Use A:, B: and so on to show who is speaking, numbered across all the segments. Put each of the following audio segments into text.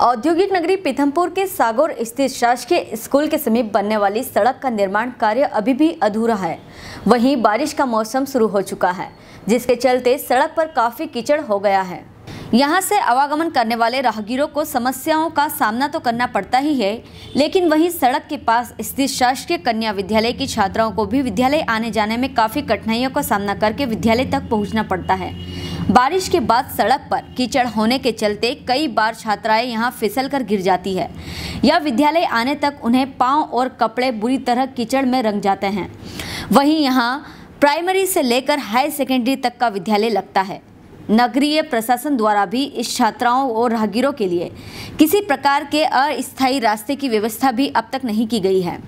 A: औद्योगिक नगरी पीथमपुर के सागौर स्थित शासकीय स्कूल के समीप बनने वाली सड़क का निर्माण कार्य अभी भी अधूरा है। वहीं बारिश का मौसम शुरू हो चुका है, जिसके चलते सड़क पर काफ़ी कीचड़ हो गया है। यहाँ से आवागमन करने वाले राहगीरों को समस्याओं का सामना तो करना पड़ता ही है, लेकिन वहीं सड़क के पास स्थित शासकीय कन्या विद्यालय की छात्राओं को भी विद्यालय आने जाने में काफ़ी कठिनाइयों का सामना करके विद्यालय तक पहुँचना पड़ता है। बारिश के बाद सड़क पर कीचड़ होने के चलते कई बार छात्राएँ यहाँ फिसल कर गिर जाती है। या विद्यालय आने तक उन्हें पाँव और कपड़े बुरी तरह कीचड़ में रंग जाते हैं। वहीं यहाँ प्राइमरी से लेकर हाई सेकेंडरी तक का विद्यालय लगता है। नगरीय प्रशासन द्वारा भी इस छात्राओं और राहगीरों के लिए किसी प्रकार के अस्थायी रास्ते की व्यवस्था भी अब तक नहीं की गई है।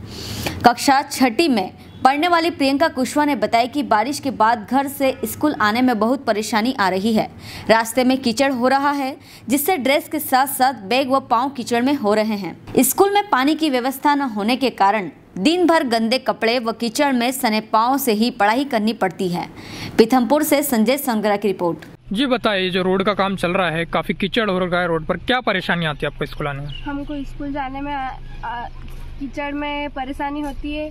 A: कक्षा छठी में पढ़ने वाली प्रियंका कुशवाहा ने बताया कि बारिश के बाद घर से स्कूल आने में बहुत परेशानी आ रही है। रास्ते में कीचड़ हो रहा है जिससे ड्रेस के साथ साथ बैग व पाँव कीचड़ में हो रहे हैं। स्कूल में पानी की व्यवस्था न होने के कारण दिन भर गंदे कपड़े व कीचड़ में सने पाँव से ही पढ़ाई करनी पड़ती है। पीथमपुर से संजय संगरा की रिपोर्ट।
B: जी बताइए जो रोड का काम चल रहा है काफ़ी कीचड़ हो रहा है रोड पर क्या परेशानी आती है आपको स्कूल आने में?
C: हमको स्कूल जाने में आ, आ, कीचड़ में परेशानी होती है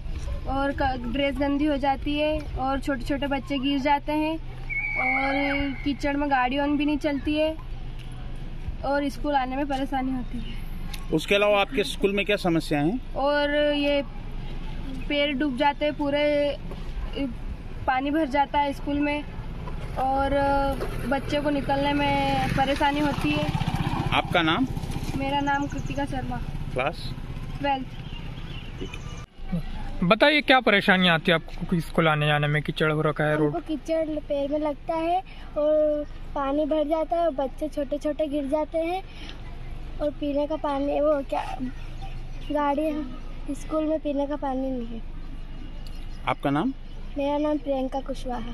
C: और ड्रेस गंदी हो जाती है और छोटे छोटे बच्चे गिर जाते हैं और कीचड़ में गाड़ी ऑन भी नहीं चलती है और स्कूल आने में परेशानी होती है।
D: उसके अलावा आपके स्कूल में क्या समस्या है?
C: और ये पेड़ डूब जाते हैं पूरे पानी भर जाता है स्कूल में और बच्चे को निकलने में परेशानी होती है।
D: आपका नाम?
C: मेरा नाम कृतिका शर्मा।
D: क्लास?
C: ट्वेल्थ।
B: बताइए क्या परेशानी आती है आपको स्कूल आने जाने में कीचड़ हो रखा है रोड?
E: कीचड़ पैर में लगता है और पानी भर जाता है और बच्चे छोटे छोटे गिर जाते हैं और पीने का पानी वो क्या गाड़ी स्कूल में पीने का पानी नहीं है।
D: आपका नाम?
E: मेरा नाम प्रियंका कुशवाहा।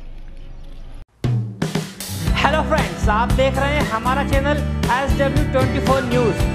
F: हेलो फ्रेंड्स आप देख रहे हैं हमारा channel S W twenty four news